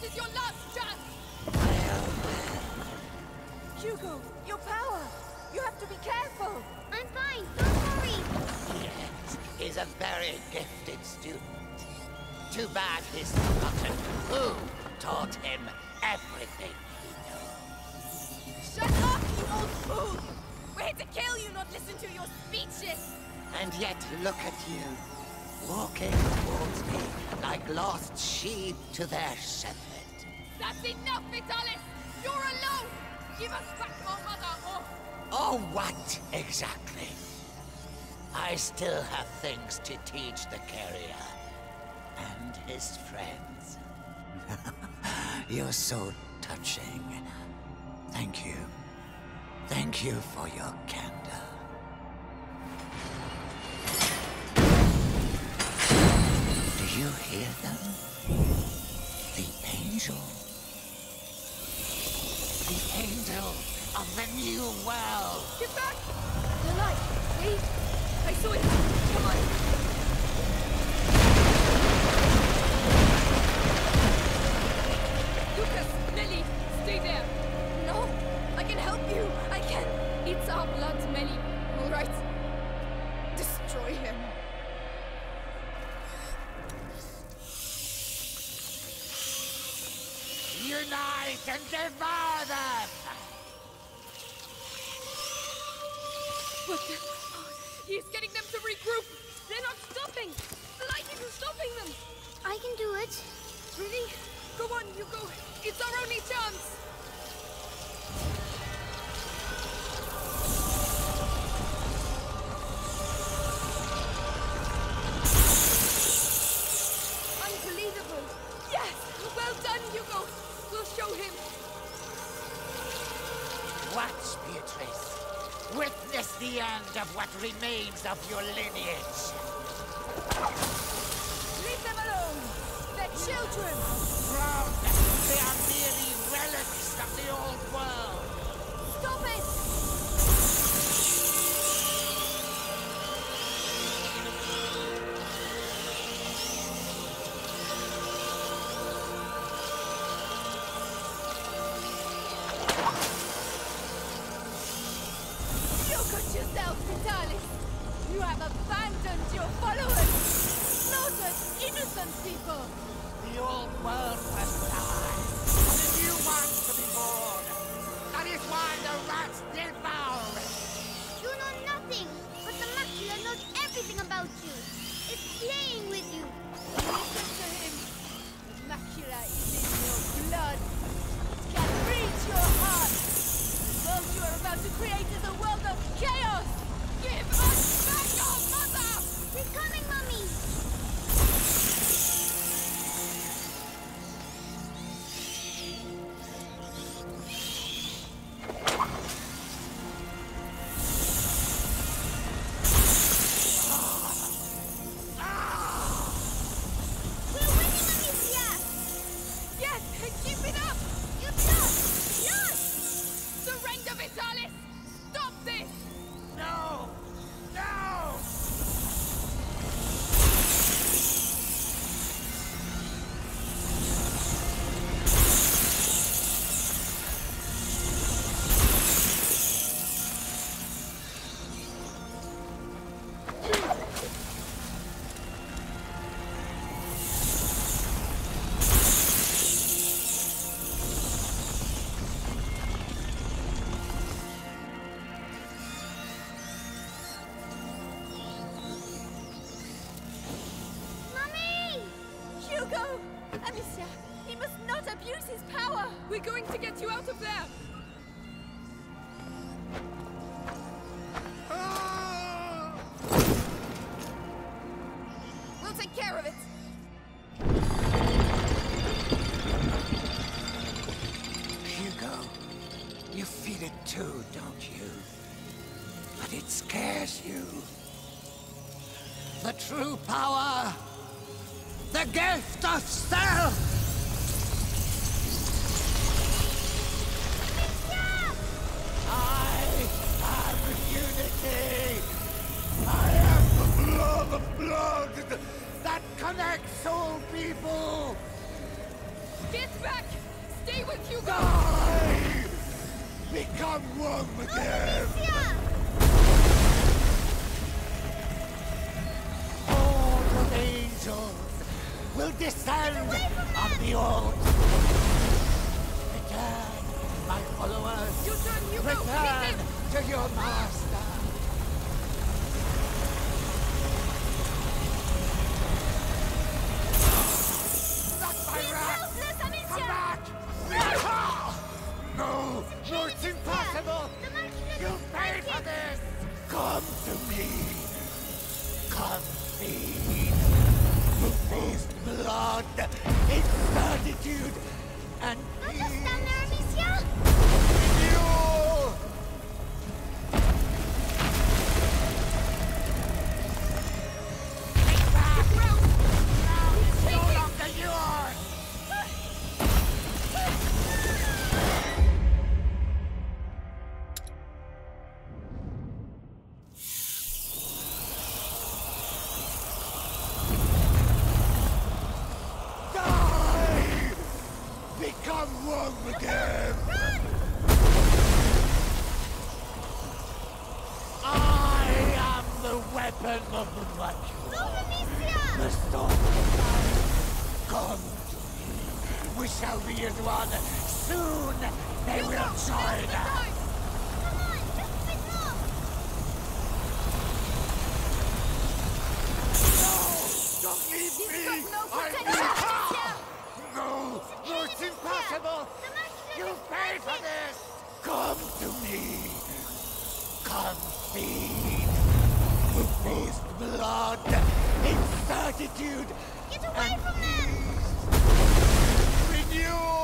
This is your last chance! Hugo, your power! You have to be careful! I'm fine, don't worry! Yes, he's a very gifted student. Too bad he's forgotten who taught him everything he knows. Shut up, you old fool! We're here to kill you, not listen to your speeches! And yet look at you, walking towards me like lost sheep to their shepherd. That's enough, Vitalis! You're alone! Give us back our mother, or... Oh, what exactly? I still have things to teach the carrier and his friends. You're so touching. Thank you. Thank you for your candor. You hear them? The angel. The angel of the new world. Get back! The light! See? I saw it! Come on! Lucas! Mélie! Stay there! No! I can help you! I can! It's our blood, Mélie. Alright. Destroy him. Unite and devour them! What the... Oh, he's getting them to regroup! They're not stopping! The light isn't stopping them! I can do it. Really? Go on, Hugo! It's our only chance! The end of what remains of your lineage. Leave them alone! They're children! Wrong! They are merely relics of the old world. You have abandoned your followers! Slaughtered innocent people! The old world must die. And a new one to be born. That is why the rats devour it. You know nothing, but the macula knows everything about you. It's playing with you. Listen to him! The macula is in your blood! Abuse his power! We're going to get you out of there! Ah! We'll take care of it! Hugo, you feel it too, don't you? But it scares you. The true power, the gift of self! Connect, soul people! Get back! Stay with Hugo! Die! Become one with them! All the angels will descend on the altar! Return, my followers! You turn, Hugo! Return to your master! shall be as one. Soon they you will join us. No! Don't leave me! I'm No! It's impossible! You pay for this! Come to me! Blood! Incertitude! Get away from them! you!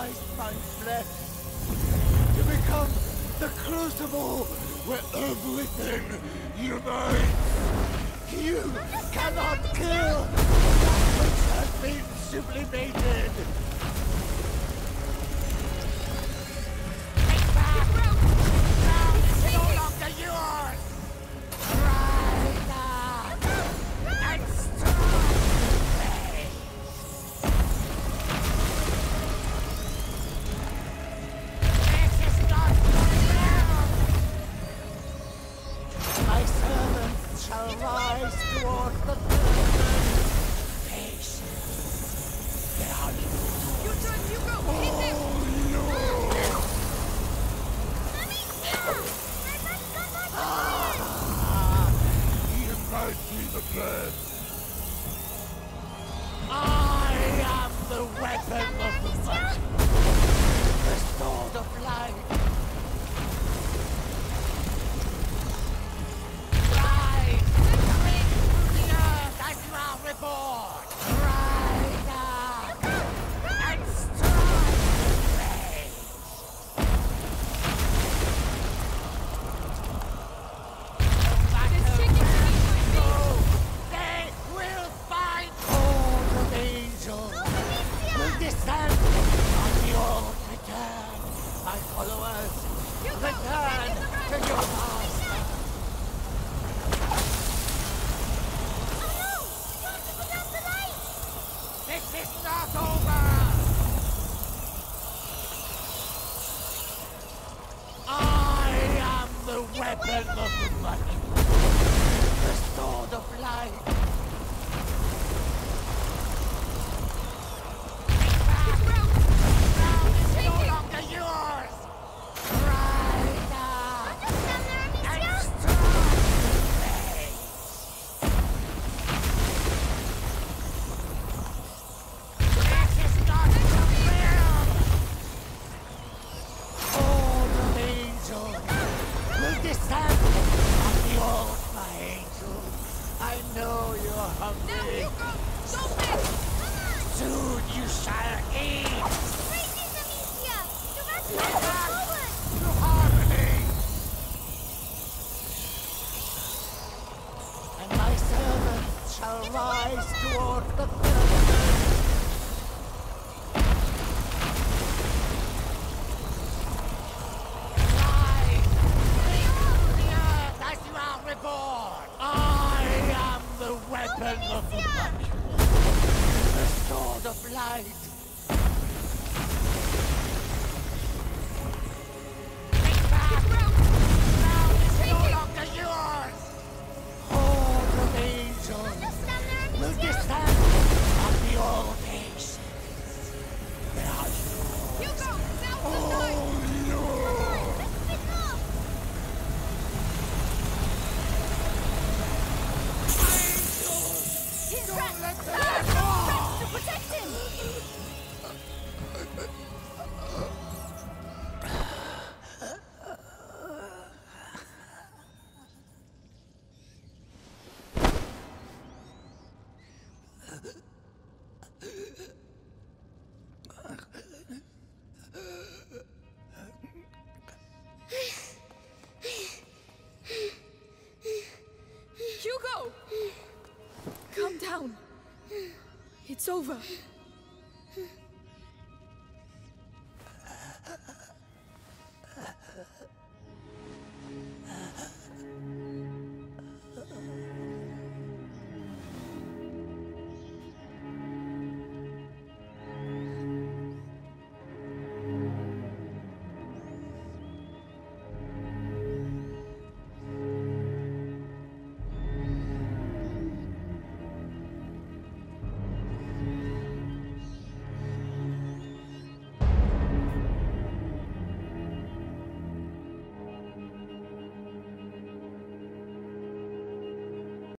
my flesh to become the crucible where everything unites. You cannot kill that which has been sublimated. disciples the old, my angel. I know you're hungry. Now, Hugo! come on. Soon you shall eat! Raisins, Amicia! Direct forward! And my servants shall rise toward the down. It's over.